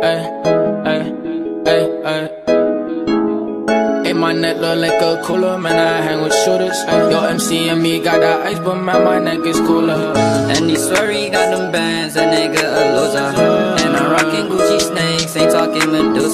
Ay. Ain't my neck look like a cooler, man. I hang with shooters. Ay. Yo, MC and me got that ice, but man, my neck is cooler. And he swear he got them bands, that nigga a loser. And I'm rocking Gucci snakes, ain't talking Medusa.